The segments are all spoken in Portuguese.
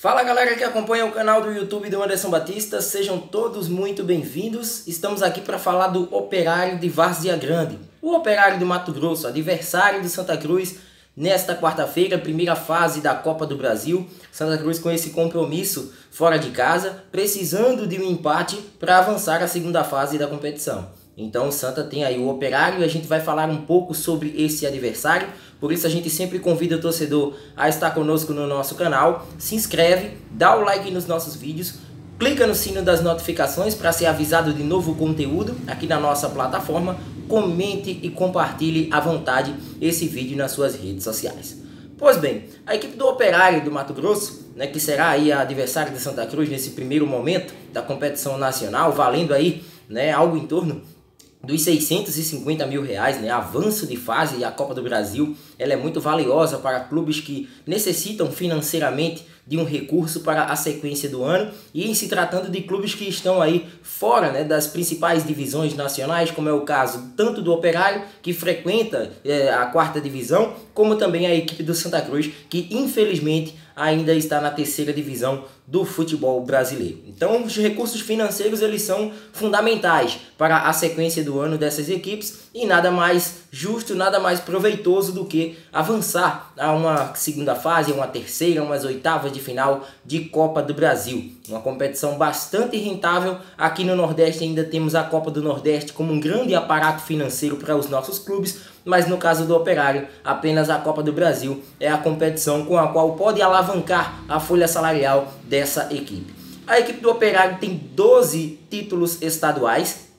Fala galera que acompanha o canal do YouTube do Anderson Batista, sejam todos muito bem-vindos. Estamos aqui para falar do Operário de Várzea Grande. O Operário do Mato Grosso, adversário de Santa Cruz, nesta quarta-feira, primeira fase da Copa do Brasil. Santa Cruz com esse compromisso fora de casa, precisando de um empate para avançar à segunda fase da competição. Então o Santa tem aí o Operário e a gente vai falar um pouco sobre esse adversário. Por isso a gente sempre convida o torcedor a estar conosco no nosso canal. Se inscreve, dá o like nos nossos vídeos, clica no sino das notificações para ser avisado de novo conteúdo aqui na nossa plataforma. Comente e compartilhe à vontade esse vídeo nas suas redes sociais. Pois bem, a equipe do Operário do Mato Grosso, né, que será aí a adversária de Santa Cruz nesse primeiro momento da competição nacional, valendo aí né, algo em torno dos 650 mil reais, né, avanço de fase e a Copa do Brasil, ela é muito valiosa para clubes que necessitam financeiramente de um recurso para a sequência do ano e em se tratando de clubes que estão aí fora né, das principais divisões nacionais, como é o caso tanto do Operário, que frequenta é, a quarta divisão, como também a equipe do Santa Cruz, que infelizmente ainda está na terceira divisão do futebol brasileiro. Então, os recursos financeiros eles são fundamentais para a sequência do ano dessas equipes e nada mais justo, nada mais proveitoso do que avançar a uma segunda fase, uma terceira, umas oitavas de final de Copa do Brasil. Uma competição bastante rentável. Aqui no Nordeste ainda temos a Copa do Nordeste como um grande aparato financeiro para os nossos clubes, mas no caso do Operário, apenas a Copa do Brasil é a competição com a qual pode alavancar a folha salarial dessa equipe. A equipe do Operário tem 12 títulos estaduais,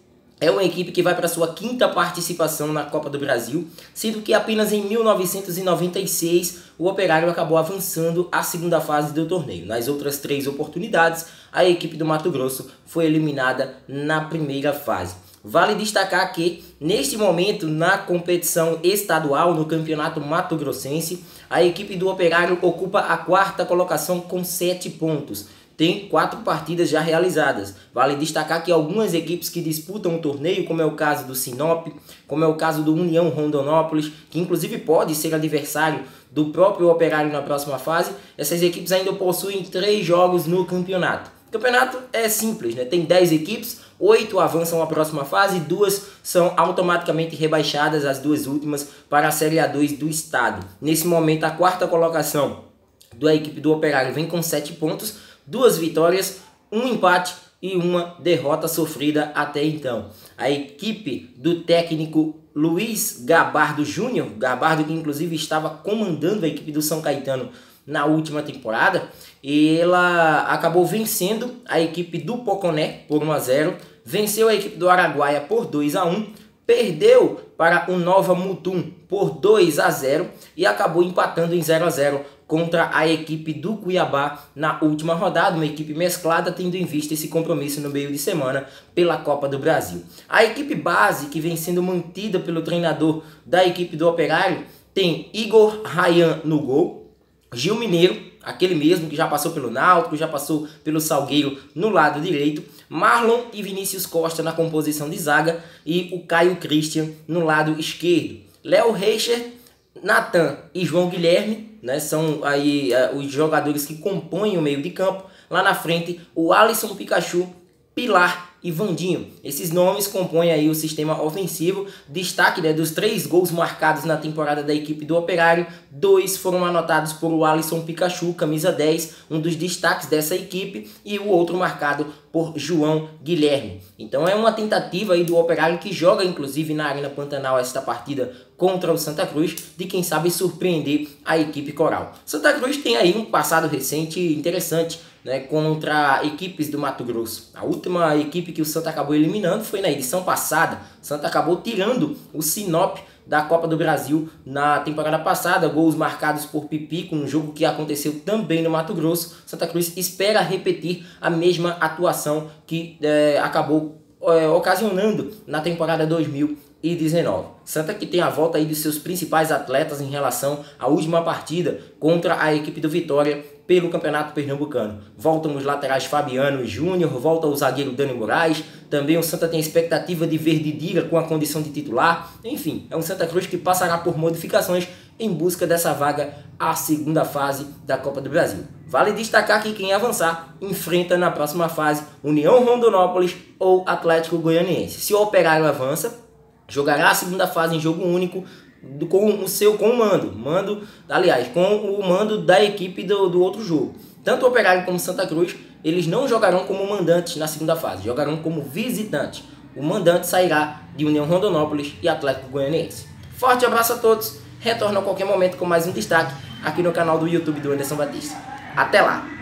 é uma equipe que vai para sua quinta participação na Copa do Brasil, sendo que apenas em 1996 o Operário acabou avançando à segunda fase do torneio. Nas outras três oportunidades, a equipe do Mato Grosso foi eliminada na primeira fase. Vale destacar que, neste momento, na competição estadual, no Campeonato Mato Grossense, a equipe do Operário ocupa a quarta colocação com sete pontos tem quatro partidas já realizadas. Vale destacar que algumas equipes que disputam o torneio, como é o caso do Sinop, como é o caso do União Rondonópolis, que inclusive pode ser adversário do próprio Operário na próxima fase, essas equipes ainda possuem três jogos no campeonato. O campeonato é simples, né? tem 10 equipes, oito avançam à próxima fase, duas são automaticamente rebaixadas, as duas últimas, para a Série A2 do estado. Nesse momento, a quarta colocação da equipe do Operário vem com sete pontos, duas vitórias, um empate e uma derrota sofrida até então. A equipe do técnico Luiz Gabardo Júnior, Gabardo que inclusive estava comandando a equipe do São Caetano na última temporada, ela acabou vencendo a equipe do Poconé por 1 a 0, venceu a equipe do Araguaia por 2 a 1, perdeu para o Nova Mutum por 2 a 0 e acabou empatando em 0 a 0 contra a equipe do Cuiabá na última rodada, uma equipe mesclada tendo em vista esse compromisso no meio de semana pela Copa do Brasil. A equipe base que vem sendo mantida pelo treinador da equipe do Operário tem Igor Rayan no gol, Gil Mineiro, aquele mesmo que já passou pelo Náutico, já passou pelo Salgueiro no lado direito, Marlon e Vinícius Costa na composição de zaga e o Caio Christian no lado esquerdo. Léo Reicher, Natan e João Guilherme né? São aí uh, os jogadores que compõem o meio de campo. Lá na frente, o Alisson Pikachu, Pilar e Vandinho. Esses nomes compõem aí o sistema ofensivo. Destaque né, dos três gols marcados na temporada da equipe do Operário, dois foram anotados por o Alisson Pikachu, camisa 10, um dos destaques dessa equipe, e o outro marcado por João Guilherme. Então é uma tentativa aí do Operário que joga inclusive na Arena Pantanal esta partida contra o Santa Cruz, de quem sabe surpreender a equipe coral. Santa Cruz tem aí um passado recente interessante né, contra equipes do Mato Grosso. A última equipe que o Santa acabou eliminando foi na edição passada. O Santa acabou tirando o Sinop da Copa do Brasil na temporada passada, gols marcados por Pipi, um jogo que aconteceu também no Mato Grosso. Santa Cruz espera repetir a mesma atuação que é, acabou é, ocasionando na temporada 2019. Santa que tem a volta aí dos seus principais atletas em relação à última partida contra a equipe do Vitória pelo Campeonato Pernambucano. Voltam os laterais Fabiano e Júnior, volta o zagueiro Dani Moraes, também o Santa tem expectativa de ver Didira com a condição de titular. Enfim, é um Santa Cruz que passará por modificações em busca dessa vaga à segunda fase da Copa do Brasil. Vale destacar que quem avançar enfrenta na próxima fase União Rondonópolis ou Atlético Goianiense. Se o Operário avança, jogará a segunda fase em jogo único com o seu com o mando, mando, aliás, com o mando da equipe do, do outro jogo. Tanto o Operário como Santa Cruz, eles não jogarão como mandantes na segunda fase, jogarão como visitantes. O mandante sairá de União Rondonópolis e Atlético Goianiense. Forte abraço a todos, retorno a qualquer momento com mais um destaque aqui no canal do YouTube do Anderson Batista. Até lá!